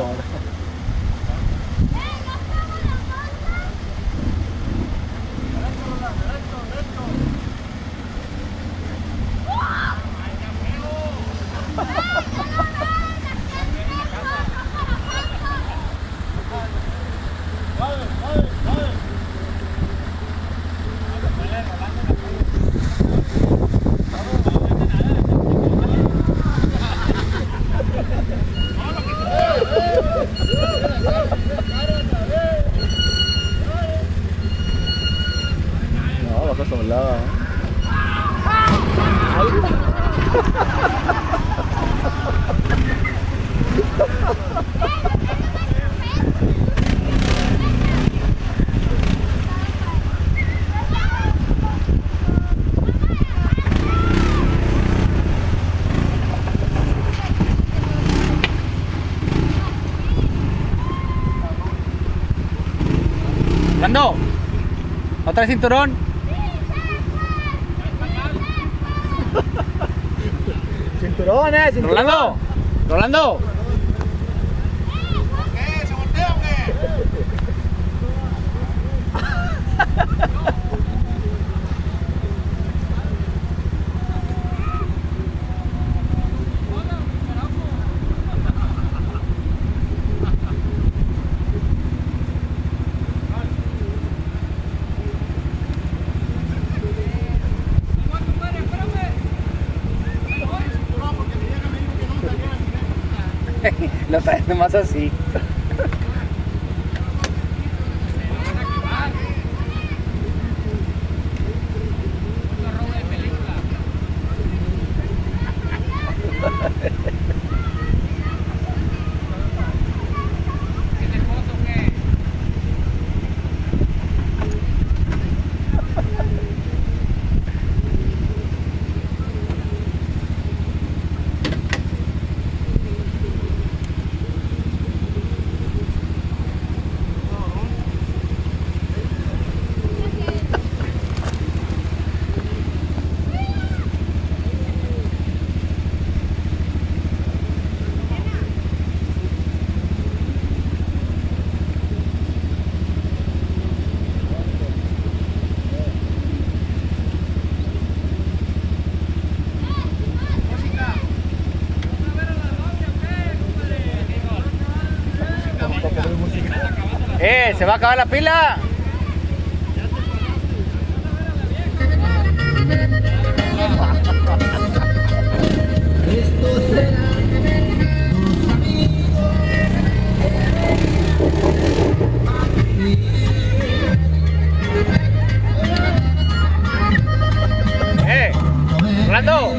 God. Acostumbrado. Rolando, ¿otra cinturón? Rolando, Rolando. Lo traes nomás así. ¡Eh! ¿Se va a acabar la pila? Esto será ¡Eh! Ah, no.